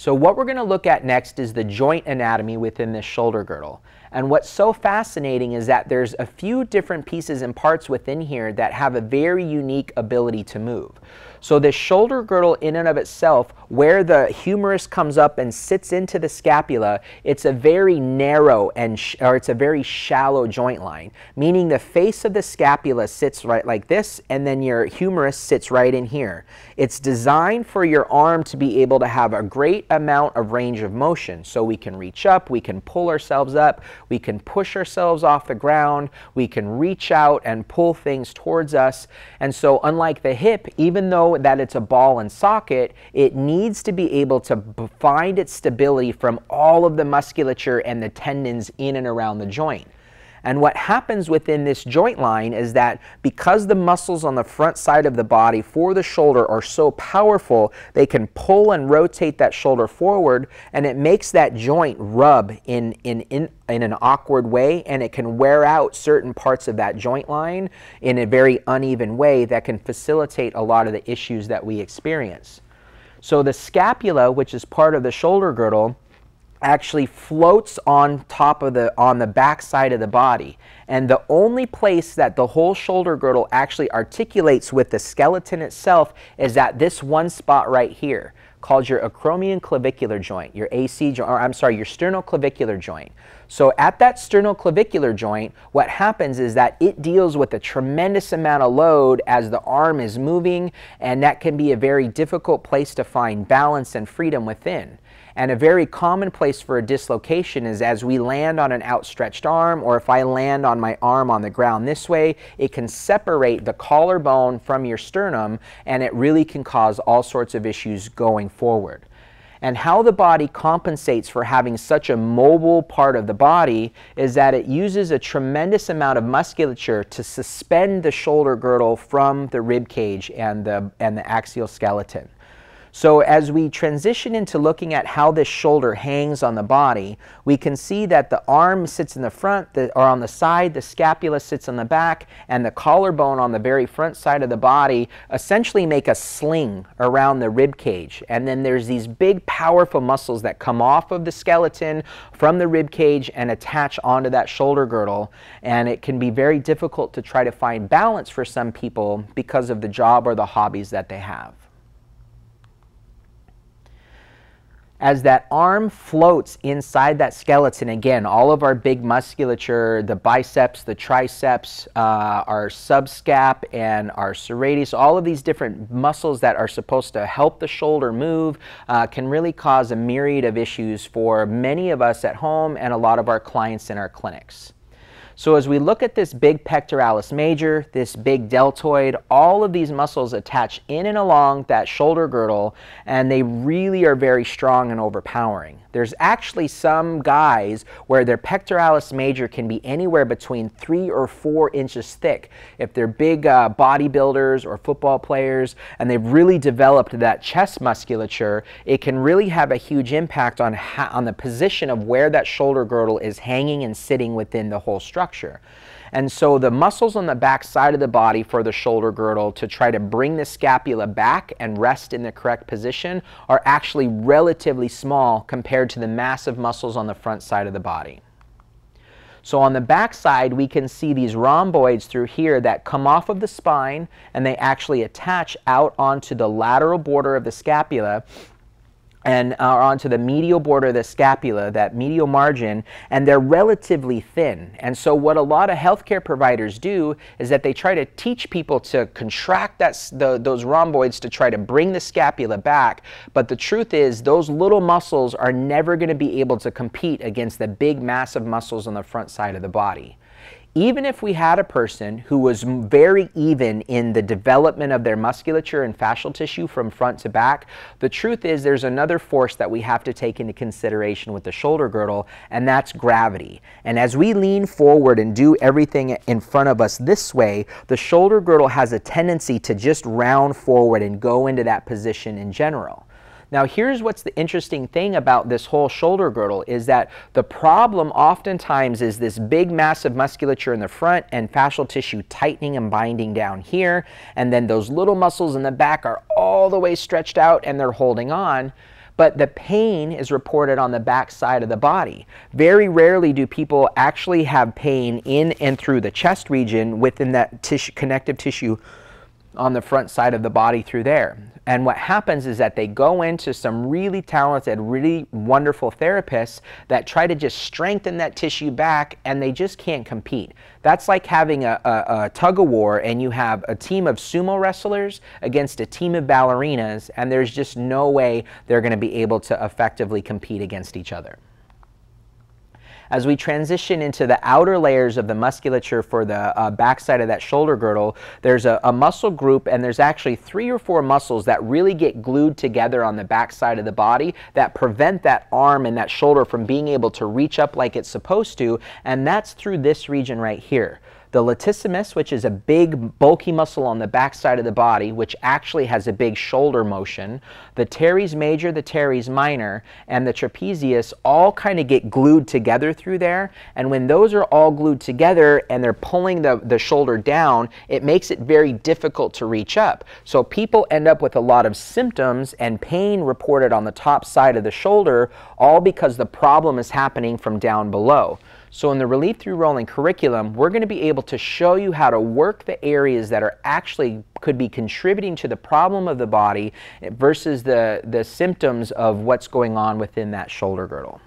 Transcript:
So what we're going to look at next is the joint anatomy within this shoulder girdle. And what's so fascinating is that there's a few different pieces and parts within here that have a very unique ability to move. So the shoulder girdle in and of itself, where the humerus comes up and sits into the scapula, it's a very narrow and or it's a very shallow joint line, meaning the face of the scapula sits right like this and then your humerus sits right in here. It's designed for your arm to be able to have a great amount of range of motion. So we can reach up, we can pull ourselves up, we can push ourselves off the ground, we can reach out and pull things towards us. And so unlike the hip, even though that it's a ball and socket, it needs to be able to find its stability from all of the musculature and the tendons in and around the joint. And what happens within this joint line is that because the muscles on the front side of the body for the shoulder are so powerful, they can pull and rotate that shoulder forward and it makes that joint rub in, in, in, in an awkward way and it can wear out certain parts of that joint line in a very uneven way that can facilitate a lot of the issues that we experience. So the scapula, which is part of the shoulder girdle, actually floats on top of the on the back side of the body. And the only place that the whole shoulder girdle actually articulates with the skeleton itself is at this one spot right here called your acromion clavicular joint your AC joint or I'm sorry your sternoclavicular joint. So at that sternoclavicular joint what happens is that it deals with a tremendous amount of load as the arm is moving and that can be a very difficult place to find balance and freedom within and a very common place for a dislocation is as we land on an outstretched arm, or if I land on my arm on the ground this way, it can separate the collarbone from your sternum, and it really can cause all sorts of issues going forward. And how the body compensates for having such a mobile part of the body is that it uses a tremendous amount of musculature to suspend the shoulder girdle from the rib cage and the, and the axial skeleton. So as we transition into looking at how this shoulder hangs on the body, we can see that the arm sits in the front the, or on the side, the scapula sits on the back, and the collarbone on the very front side of the body essentially make a sling around the rib cage. And then there's these big powerful muscles that come off of the skeleton from the rib cage and attach onto that shoulder girdle. And it can be very difficult to try to find balance for some people because of the job or the hobbies that they have. As that arm floats inside that skeleton, again, all of our big musculature, the biceps, the triceps, uh, our subscap, and our serratus, all of these different muscles that are supposed to help the shoulder move uh, can really cause a myriad of issues for many of us at home and a lot of our clients in our clinics. So as we look at this big pectoralis major, this big deltoid, all of these muscles attach in and along that shoulder girdle and they really are very strong and overpowering. There's actually some guys where their pectoralis major can be anywhere between three or four inches thick. If they're big uh, bodybuilders or football players and they've really developed that chest musculature, it can really have a huge impact on, on the position of where that shoulder girdle is hanging and sitting within the whole structure. And so the muscles on the back side of the body for the shoulder girdle to try to bring the scapula back and rest in the correct position are actually relatively small compared to the massive muscles on the front side of the body. So on the back side, we can see these rhomboids through here that come off of the spine and they actually attach out onto the lateral border of the scapula and are onto the medial border of the scapula, that medial margin, and they're relatively thin. And so what a lot of healthcare providers do is that they try to teach people to contract that, the, those rhomboids to try to bring the scapula back. But the truth is those little muscles are never going to be able to compete against the big massive muscles on the front side of the body even if we had a person who was very even in the development of their musculature and fascial tissue from front to back, the truth is there's another force that we have to take into consideration with the shoulder girdle, and that's gravity. And as we lean forward and do everything in front of us this way, the shoulder girdle has a tendency to just round forward and go into that position in general. Now here's what's the interesting thing about this whole shoulder girdle is that the problem oftentimes is this big massive musculature in the front and fascial tissue tightening and binding down here and then those little muscles in the back are all the way stretched out and they're holding on. but the pain is reported on the back side of the body. Very rarely do people actually have pain in and through the chest region within that tissue, connective tissue on the front side of the body through there. And what happens is that they go into some really talented, really wonderful therapists that try to just strengthen that tissue back and they just can't compete. That's like having a, a, a tug of war and you have a team of sumo wrestlers against a team of ballerinas and there's just no way they're going to be able to effectively compete against each other. As we transition into the outer layers of the musculature for the uh, backside of that shoulder girdle, there's a, a, muscle group and there's actually three or four muscles that really get glued together on the backside of the body that prevent that arm and that shoulder from being able to reach up like it's supposed to, and that's through this region right here the latissimus, which is a big bulky muscle on the backside of the body, which actually has a big shoulder motion, the teres major, the teres minor, and the trapezius all kind of get glued together through there. And when those are all glued together and they're pulling the, the shoulder down, it makes it very difficult to reach up. So people end up with a lot of symptoms and pain reported on the top side of the shoulder, all because the problem is happening from down below. So in the Relief Through Rolling curriculum, we're going to be able to show you how to work the areas that are actually could be contributing to the problem of the body versus the, the symptoms of what's going on within that shoulder girdle.